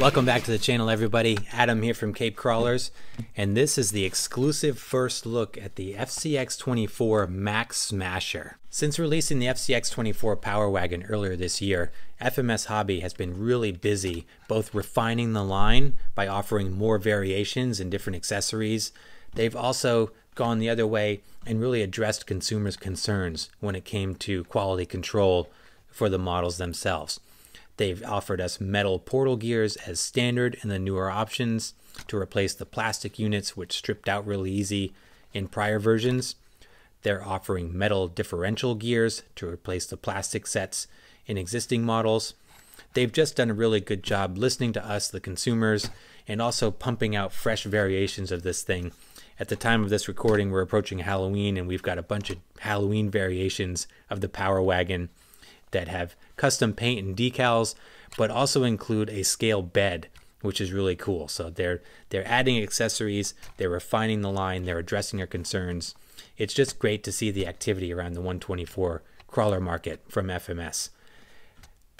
Welcome back to the channel, everybody. Adam here from Cape Crawlers, and this is the exclusive first look at the FCX24 Max Smasher. Since releasing the FCX24 Power Wagon earlier this year, FMS Hobby has been really busy both refining the line by offering more variations and different accessories. They've also gone the other way and really addressed consumers' concerns when it came to quality control for the models themselves. They've offered us metal portal gears as standard in the newer options to replace the plastic units, which stripped out really easy in prior versions. They're offering metal differential gears to replace the plastic sets in existing models. They've just done a really good job listening to us, the consumers, and also pumping out fresh variations of this thing. At the time of this recording, we're approaching Halloween, and we've got a bunch of Halloween variations of the Power Wagon that have custom paint and decals, but also include a scale bed, which is really cool. So they're they're adding accessories, they're refining the line, they're addressing your concerns. It's just great to see the activity around the 124 crawler market from FMS.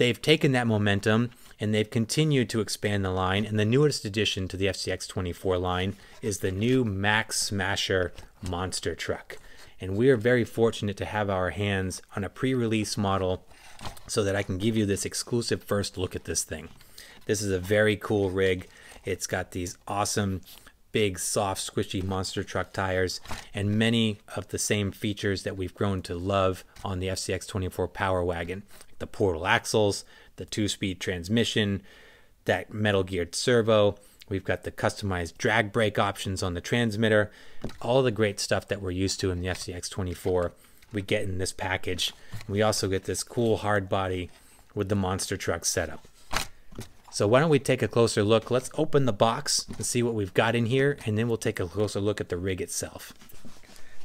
They've taken that momentum and they've continued to expand the line. And the newest addition to the FCX24 line is the new Max Smasher monster truck. And we are very fortunate to have our hands on a pre release model so that I can give you this exclusive first look at this thing. This is a very cool rig. It's got these awesome big soft squishy monster truck tires and many of the same features that we've grown to love on the FCX24 Power Wagon. The portal axles, the two-speed transmission, that metal geared servo, We've got the customized drag brake options on the transmitter, all the great stuff that we're used to in the FCX24 we get in this package. We also get this cool hard body with the monster truck setup. So why don't we take a closer look? Let's open the box and see what we've got in here, and then we'll take a closer look at the rig itself.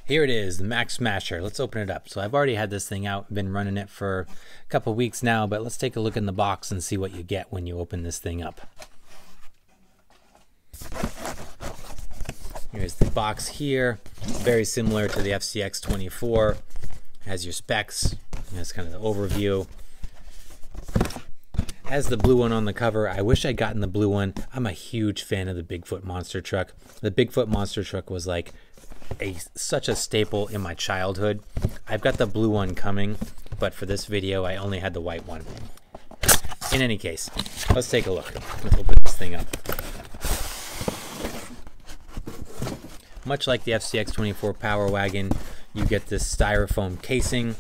Here it is, the Max Smasher. Let's open it up. So I've already had this thing out, been running it for a couple weeks now, but let's take a look in the box and see what you get when you open this thing up. Here's the box here, very similar to the FCX 24 has your specs. That's kind of the overview. Has the blue one on the cover. I wish I'd gotten the blue one. I'm a huge fan of the Bigfoot monster truck. The Bigfoot monster truck was like a such a staple in my childhood. I've got the blue one coming, but for this video I only had the white one. In any case, let's take a look. Let's open this thing up. Much like the FCX24 Power Wagon, you get this styrofoam casing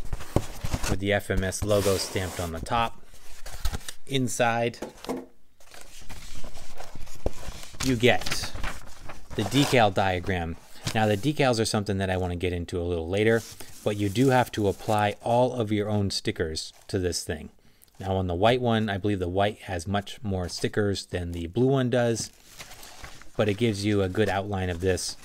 with the FMS logo stamped on the top. Inside, you get the decal diagram. Now the decals are something that I want to get into a little later, but you do have to apply all of your own stickers to this thing. Now on the white one, I believe the white has much more stickers than the blue one does, but it gives you a good outline of this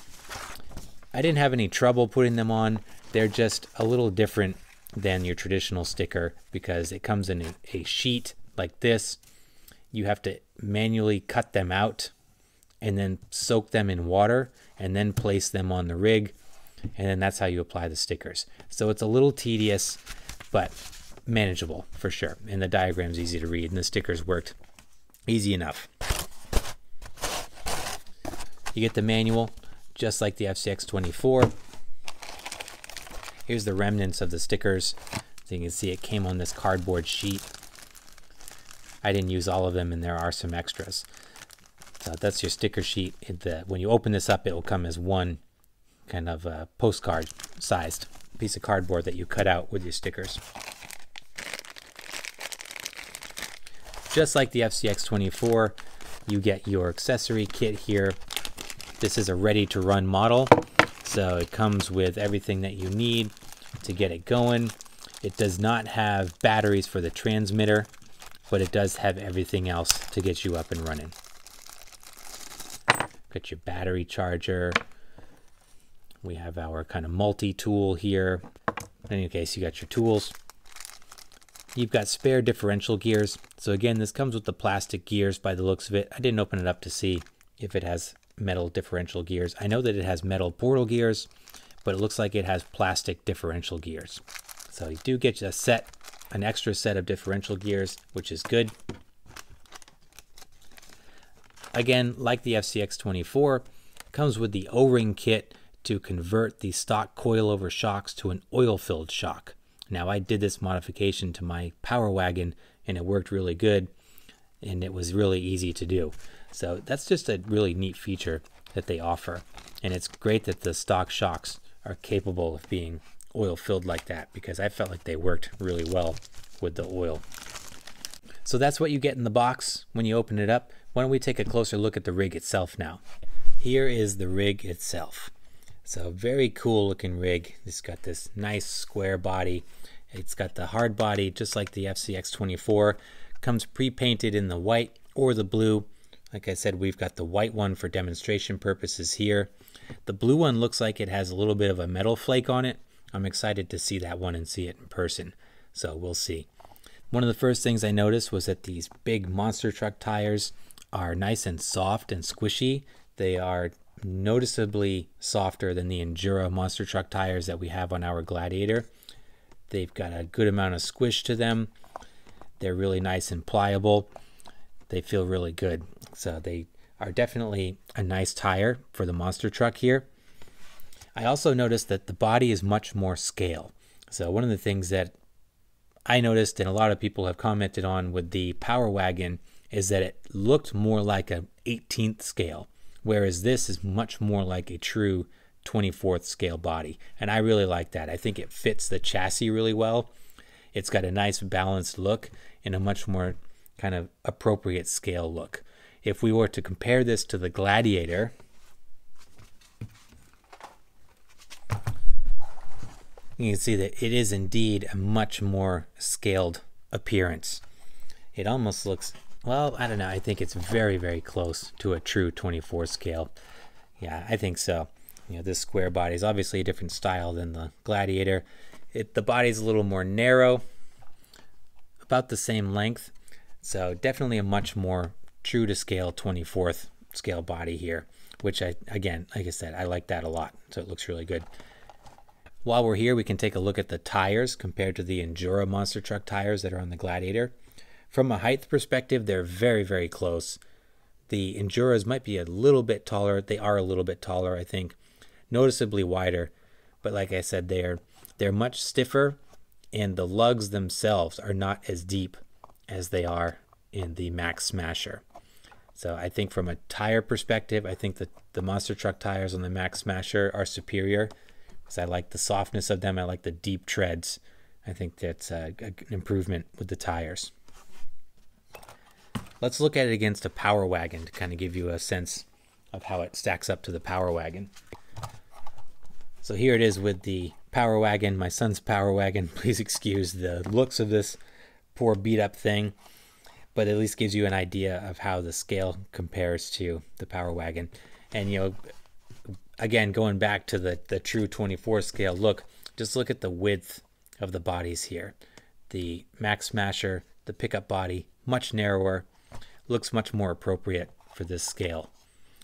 I didn't have any trouble putting them on. They're just a little different than your traditional sticker because it comes in a, sheet like this. You have to manually cut them out and then soak them in water and then place them on the rig. And then that's how you apply the stickers. So it's a little tedious, but manageable for sure. And the diagram's easy to read and the stickers worked easy enough. You get the manual just like the FCX24. Here's the remnants of the stickers. So you can see it came on this cardboard sheet. I didn't use all of them and there are some extras. So that's your sticker sheet. The, when you open this up, it will come as one kind of uh, postcard sized piece of cardboard that you cut out with your stickers. Just like the FCX24, you get your accessory kit here this is a ready to run model, so it comes with everything that you need to get it going. It does not have batteries for the transmitter, but it does have everything else to get you up and running. Got your battery charger. We have our kind of multi-tool here. In any case, you got your tools. You've got spare differential gears. So again, this comes with the plastic gears by the looks of it. I didn't open it up to see if it has metal differential gears. I know that it has metal portal gears, but it looks like it has plastic differential gears. So you do get a set, an extra set of differential gears, which is good. again, like the FCX24, comes with the O-ring kit to convert the stock coilover shocks to an oil-filled shock. Now I did this modification to my Power Wagon and it worked really good and it was really easy to do. So that's just a really neat feature that they offer. And it's great that the stock shocks are capable of being oil filled like that because I felt like they worked really well with the oil. So that's what you get in the box when you open it up. Why don't we take a closer look at the rig itself now? Here is the rig itself. So very cool looking rig. It's got this nice square body. It's got the hard body just like the FCX24. Comes pre-painted in the white or the blue. Like I said, we've got the white one for demonstration purposes here. The blue one looks like it has a little bit of a metal flake on it. I'm excited to see that one and see it in person. So we'll see. One of the first things I noticed was that these big monster truck tires are nice and soft and squishy. They are noticeably softer than the Endura monster truck tires that we have on our Gladiator. They've got a good amount of squish to them. They're really nice and pliable. They feel really good. So they are definitely a nice tire for the monster truck here. I also noticed that the body is much more scale. So one of the things that I noticed and a lot of people have commented on with the Power Wagon is that it looked more like a 18th scale, whereas this is much more like a true 24th scale body. And I really like that. I think it fits the chassis really well. It's got a nice balanced look and a much more kind of appropriate scale look. If we were to compare this to the Gladiator, you can see that it is indeed a much more scaled appearance. It almost looks, well, I don't know. I think it's very, very close to a true 24 scale. Yeah, I think so. You know, this square body is obviously a different style than the Gladiator. It, the body's a little more narrow, about the same length. So definitely a much more true to scale 24th scale body here, which I, again, like I said, I like that a lot. So it looks really good. While we're here, we can take a look at the tires compared to the Endura monster truck tires that are on the Gladiator. From a height perspective, they're very, very close. The Enduras might be a little bit taller. They are a little bit taller, I think, noticeably wider. But like I said, they're they're much stiffer, and the lugs themselves are not as deep as they are in the Max Smasher. So I think from a tire perspective, I think that the monster truck tires on the Max Smasher are superior because I like the softness of them. I like the deep treads. I think that's a, an improvement with the tires. Let's look at it against a Power Wagon to kind of give you a sense of how it stacks up to the Power Wagon. So here it is with the Power Wagon, my son's Power Wagon. Please excuse the looks of this poor beat up thing, but at least gives you an idea of how the scale compares to the Power Wagon. And you know, again, going back to the, the true 24 scale look, just look at the width of the bodies here. The Max Smasher, the pickup body, much narrower, looks much more appropriate for this scale.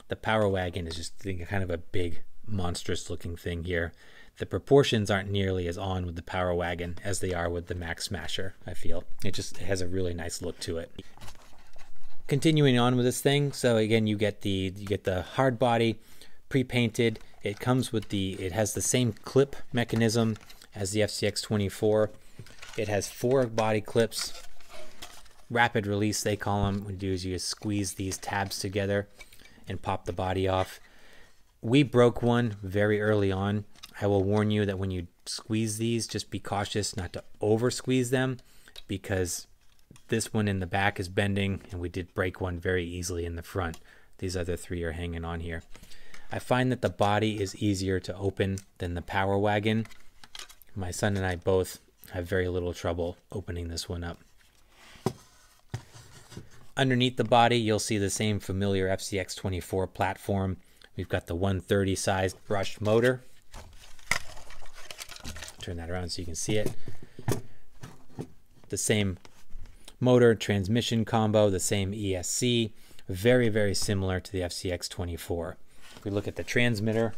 The Power Wagon is just kind of a big, monstrous looking thing here. The proportions aren't nearly as on with the Power Wagon as they are with the Max Smasher, I feel. It just has a really nice look to it. Continuing on with this thing, so again you get the you get the hard body, pre-painted. It comes with the, it has the same clip mechanism as the FCX24. It has four body clips, rapid release they call them. What you do is you just squeeze these tabs together and pop the body off. We broke one very early on. I will warn you that when you squeeze these, just be cautious not to over squeeze them because this one in the back is bending and we did break one very easily in the front. These other three are hanging on here. I find that the body is easier to open than the Power Wagon. My son and I both have very little trouble opening this one up. Underneath the body, you'll see the same familiar FCX24 platform. We've got the 130 sized brushed motor. Turn that around so you can see it. The same motor transmission combo, the same ESC, very, very similar to the FCX24 If we look at the transmitter,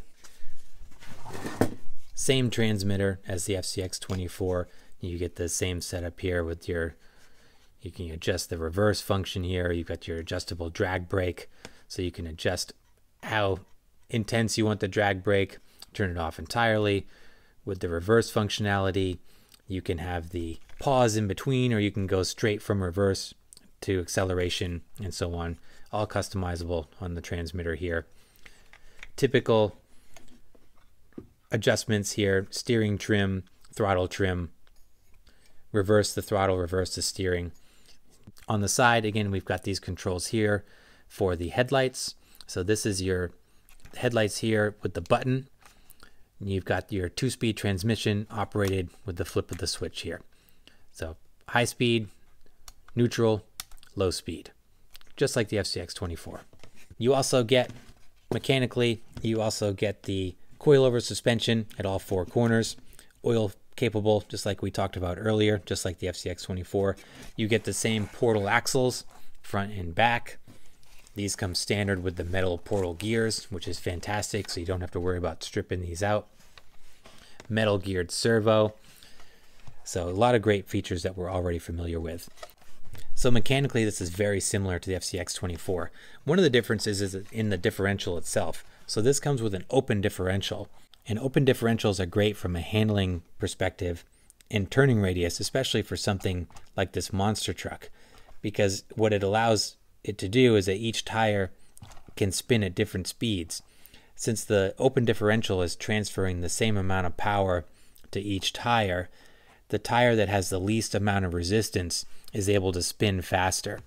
same transmitter as the FCX24. You get the same setup here with your, you can adjust the reverse function here. You've got your adjustable drag brake. So you can adjust how intense you want the drag brake, turn it off entirely. With the reverse functionality, you can have the pause in between, or you can go straight from reverse to acceleration and so on. All customizable on the transmitter here. Typical adjustments here steering trim, throttle trim, reverse the throttle, reverse the steering. On the side, again, we've got these controls here for the headlights. So this is your headlights here with the button. You've got your two-speed transmission operated with the flip of the switch here. So high speed, neutral, low speed, just like the FCX 24. You also get, mechanically, you also get the coilover suspension at all four corners, oil capable, just like we talked about earlier, just like the FCX 24. You get the same portal axles, front and back. These come standard with the metal portal gears, which is fantastic, so you don't have to worry about stripping these out. Metal geared servo. So a lot of great features that we're already familiar with. So mechanically, this is very similar to the FCX 24. One of the differences is in the differential itself. So this comes with an open differential. And open differentials are great from a handling perspective and turning radius, especially for something like this monster truck, because what it allows it to do is that each tire can spin at different speeds. Since the open differential is transferring the same amount of power to each tire, the tire that has the least amount of resistance is able to spin faster.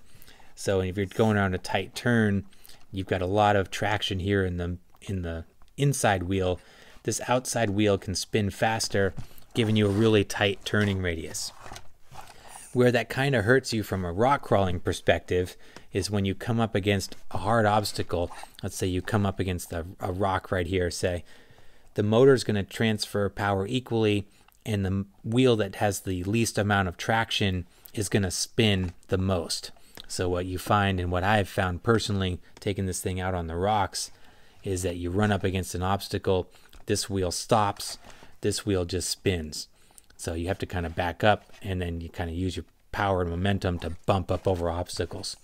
So if you're going around a tight turn, you've got a lot of traction here in the in the inside wheel, this outside wheel can spin faster, giving you a really tight turning radius. Where that kind of hurts you from a rock crawling perspective is when you come up against a hard obstacle. Let's say you come up against a, a rock right here, say, the motor is going to transfer power equally, and the wheel that has the least amount of traction is going to spin the most. So, what you find, and what I've found personally taking this thing out on the rocks, is that you run up against an obstacle, this wheel stops, this wheel just spins. So you have to kind of back up and then you kind of use your power and momentum to bump up over obstacles.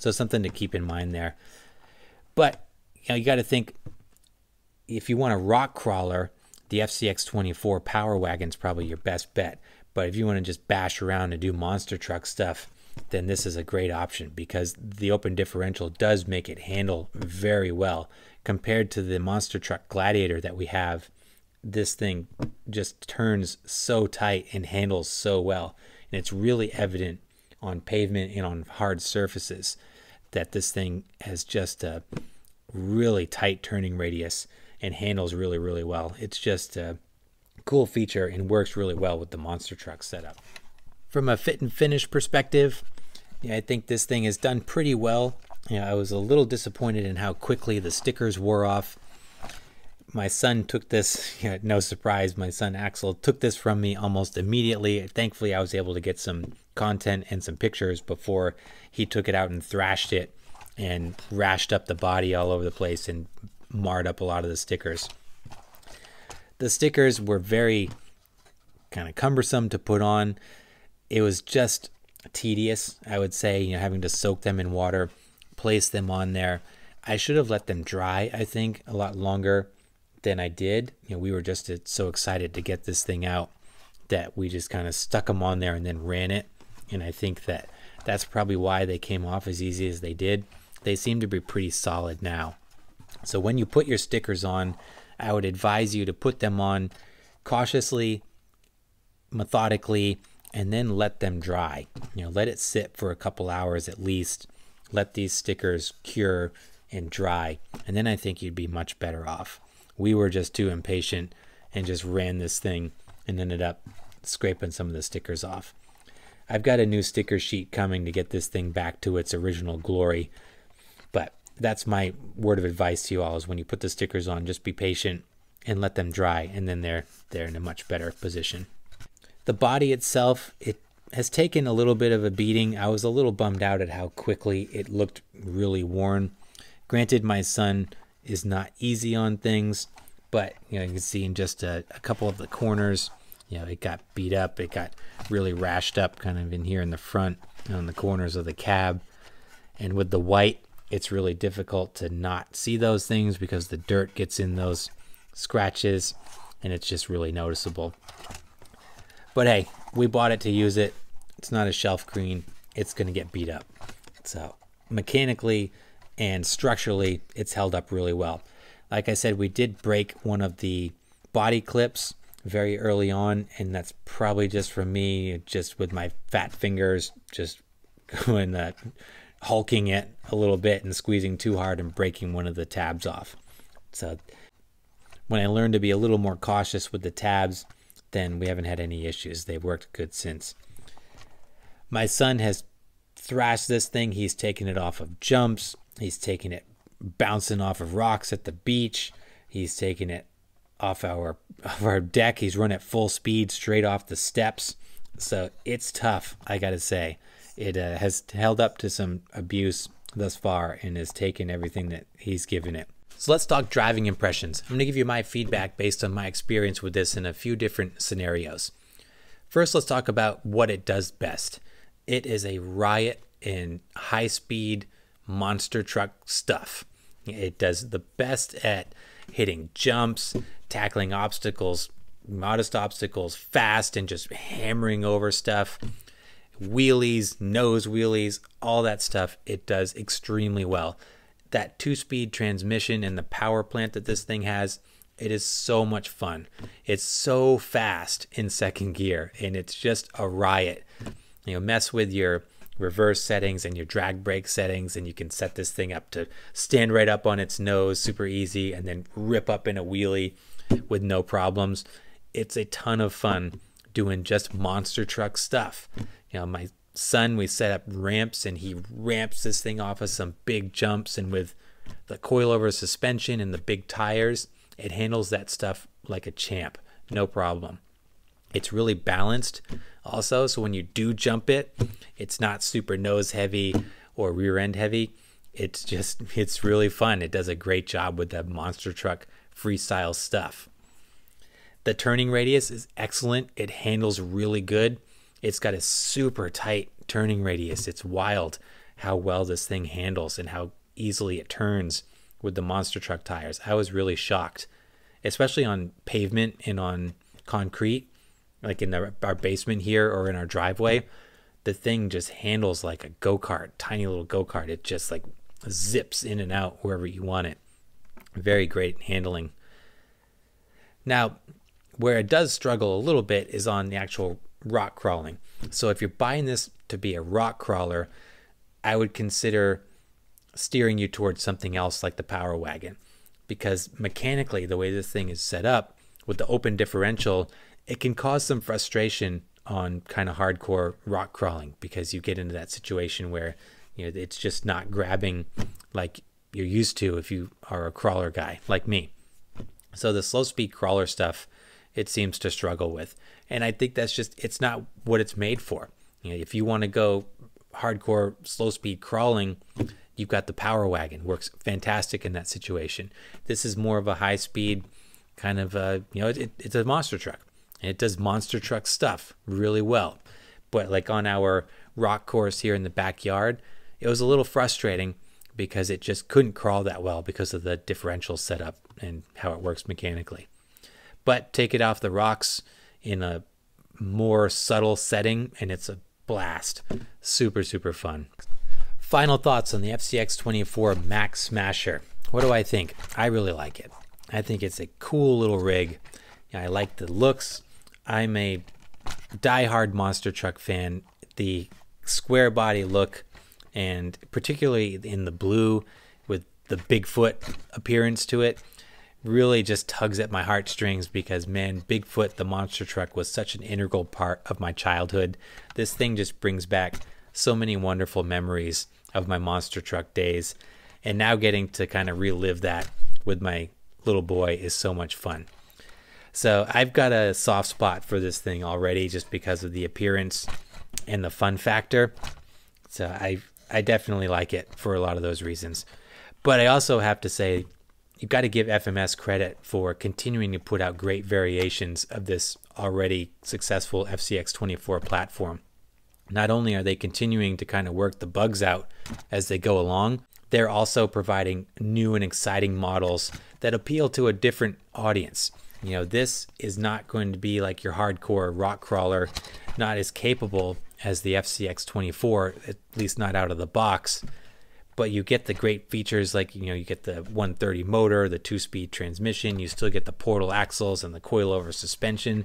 So something to keep in mind there. But you know, you got to think if you want a rock crawler, the FCX 24 Power Wagon is probably your best bet. But if you want to just bash around and do monster truck stuff, then this is a great option because the open differential does make it handle very well compared to the monster truck gladiator that we have this thing just turns so tight and handles so well and it's really evident on pavement and on hard surfaces that this thing has just a really tight turning radius and handles really really well it's just a cool feature and works really well with the monster truck setup from a fit and finish perspective, yeah, I think this thing is done pretty well. I was a little disappointed in how quickly the stickers wore off. My son took this, no surprise, my son Axel took this from me almost immediately. Thankfully, I was able to get some content and some pictures before he took it out and thrashed it and rashed up the body all over the place and marred up a lot of the stickers. The stickers were very kind of cumbersome to put on it was just tedious, I would say, you know, having to soak them in water, place them on there. I should have let them dry, I think, a lot longer than I did. You know, we were just uh, so excited to get this thing out that we just kind of stuck them on there and then ran it. And I think that that's probably why they came off as easy as they did. They seem to be pretty solid now. So when you put your stickers on, I would advise you to put them on cautiously, methodically, and then let them dry. You know, let it sit for a couple hours at least. Let these stickers cure and dry, and then I think you'd be much better off. We were just too impatient and just ran this thing and ended up scraping some of the stickers off. I've got a new sticker sheet coming to get this thing back to its original glory. But that's my word of advice to you all is when you put the stickers on, just be patient and let them dry and then they're they're in a much better position. The body itself, it has taken a little bit of a beating. I was a little bummed out at how quickly it looked really worn. Granted, my son is not easy on things, but you know you can see in just a, a couple of the corners, you know, it got beat up. It got really rashed up, kind of in here in the front, on the corners of the cab, and with the white it's really difficult to not see those things because the dirt gets in those scratches and it's just really noticeable. But hey, we bought it to use it. It's not a shelf queen. It's going to get beat up. So mechanically and structurally, it's held up really well. Like I said, we did break one of the body clips very early on, and that's probably just from me, just with my fat fingers, just going that, hulking it a little bit and squeezing too hard and breaking one of the tabs off. So when I learned to be a little more cautious with the tabs, then we haven't had any issues. They've worked good since. My son has thrashed this thing. He's taken it off of jumps. He's taking it bouncing off of rocks at the beach. He's taking it off our off our deck. He's run at full speed straight off the steps. So it's tough, I got to say. It uh, has held up to some abuse thus far and has taken everything that he's given it. So let's talk driving impressions. I'm going to give you my feedback based on my experience with this in a few different scenarios. First, let's talk about what it does best. It is a riot in high speed monster truck stuff. It does the best at hitting jumps, tackling obstacles, modest obstacles fast, and just hammering over stuff. Wheelies, nose wheelies, all that stuff, it does extremely well. That two speed transmission and the power plant that this thing has, it is so much fun. It's so fast in second gear, and it's just a riot. You know, mess with your reverse settings and your drag brake settings and you can set this thing up to stand right up on its nose super easy and then rip up in a wheelie with no problems. It's a ton of fun doing just monster truck stuff. You know my son we set up ramps and he ramps this thing off of some big jumps and with the coilover suspension and the big tires it handles that stuff like a champ. No problem it's really balanced also. So when you do jump it, it's not super nose heavy or rear end heavy. It's just, it's really fun. It does a great job with the monster truck freestyle stuff. The turning radius is excellent. It handles really good. It's got a super tight turning radius. It's wild how well this thing handles and how easily it turns with the monster truck tires. I was really shocked, especially on pavement and on concrete like in the, our basement here or in our driveway, the thing just handles like a go kart, tiny little go kart. It just like zips in and out wherever you want it. Very great handling. Now, where it does struggle a little bit is on the actual rock crawling. So if you're buying this to be a rock crawler, I would consider steering you towards something else like the Power Wagon because mechanically the way this thing is set up with the open differential it can cause some frustration on kind of hardcore rock crawling because you get into that situation where you know it's just not grabbing like you're used to if you are a crawler guy like me. So the slow speed crawler stuff it seems to struggle with. And I think that's just it's not what it's made for. You know, if you want to go hardcore slow speed crawling, you've got the power wagon works fantastic in that situation. This is more of a high speed kind of uh, you know it, it's a monster truck it does monster truck stuff really well. But like on our rock course here in the backyard, it was a little frustrating because it just couldn't crawl that well because of the differential setup and how it works mechanically. But take it off the rocks in a more subtle setting and it's a blast. Super, super fun. Final thoughts on the FCX24 Max Smasher. What do I think? I really like it. I think it's a cool little rig. I like the looks. I'm a die-hard monster truck fan. The square body look, and particularly in the blue with the Bigfoot appearance to it, really just tugs at my heartstrings because, man, Bigfoot, the monster truck, was such an integral part of my childhood. This thing just brings back so many wonderful memories of my monster truck days. And now getting to kind of relive that with my little boy is so much fun. So I've got a soft spot for this thing already just because of the appearance and the fun factor. So I I definitely like it for a lot of those reasons. But I also have to say you've got to give FMS credit for continuing to put out great variations of this already successful FCX24 platform. Not only are they continuing to kind of work the bugs out as they go along, they're also providing new and exciting models that appeal to a different audience. You know, this is not going to be like your hardcore rock crawler, not as capable as the FCX 24, at least not out of the box. But you get the great features like, you know, you get the 130 motor, the two speed transmission, you still get the portal axles and the coilover suspension.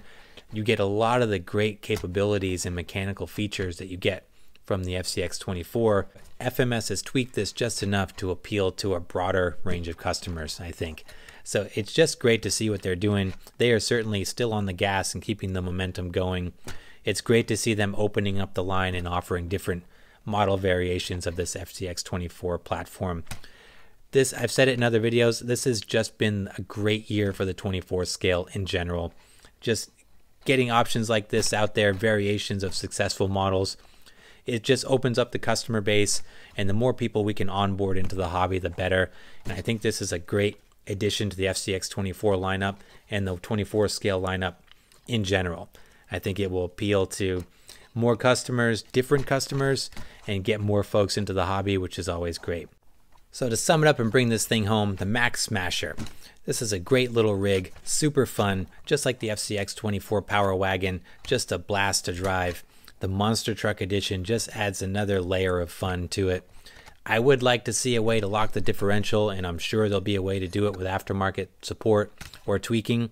You get a lot of the great capabilities and mechanical features that you get from the FCX 24. FMS has tweaked this just enough to appeal to a broader range of customers, I think. So it's just great to see what they're doing. They are certainly still on the gas and keeping the momentum going. It's great to see them opening up the line and offering different model variations of this FCX 24 platform. This I've said it in other videos. This has just been a great year for the 24 scale in general. Just getting options like this out there, variations of successful models, it just opens up the customer base and the more people we can onboard into the hobby the better and i think this is a great addition to the FCX 24 lineup and the 24 scale lineup in general. I think it will appeal to more customers, different customers, and get more folks into the hobby, which is always great. So to sum it up and bring this thing home, the Max Smasher. This is a great little rig, super fun, just like the FCX 24 Power Wagon, just a blast to drive. The Monster Truck Edition just adds another layer of fun to it. I would like to see a way to lock the differential, and I'm sure there'll be a way to do it with aftermarket support or tweaking.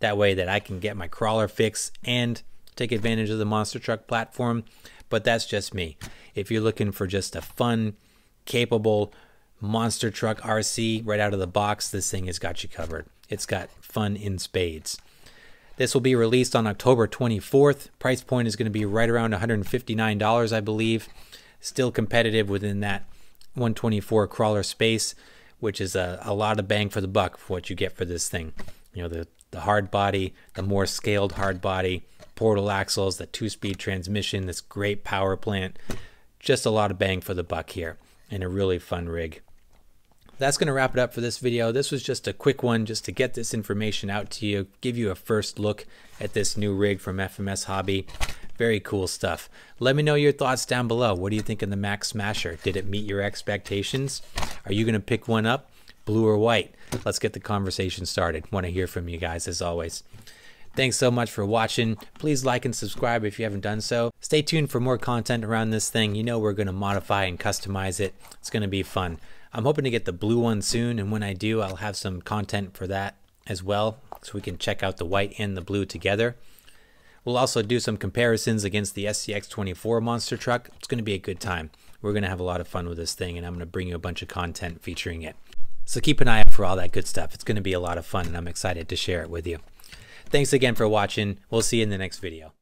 That way that I can get my crawler fix and take advantage of the monster truck platform. But that's just me. If you're looking for just a fun, capable monster truck RC right out of the box, this thing has got you covered. It's got fun in spades. This will be released on October 24th. Price point is going to be right around $159, I believe. Still competitive within that 124 crawler space, which is a, a lot of bang for the buck for what you get for this thing. You know, the, the hard body, the more scaled hard body, portal axles, the two speed transmission, this great power plant. Just a lot of bang for the buck here and a really fun rig. That's going to wrap it up for this video. This was just a quick one just to get this information out to you, give you a first look at this new rig from FMS Hobby. Very cool stuff. Let me know your thoughts down below. What do you think of the Max Smasher? Did it meet your expectations? Are you going to pick one up, blue or white? Let's get the conversation started. Want to hear from you guys as always. Thanks so much for watching. Please like and subscribe if you haven't done so. Stay tuned for more content around this thing. You know we're going to modify and customize it. It's going to be fun. I'm hoping to get the blue one soon, and when I do, I'll have some content for that as well, so we can check out the white and the blue together. We'll also do some comparisons against the SCX24 monster truck. It's going to be a good time. We're going to have a lot of fun with this thing, and I'm going to bring you a bunch of content featuring it. So keep an eye out for all that good stuff. It's going to be a lot of fun, and I'm excited to share it with you. Thanks again for watching. We'll see you in the next video.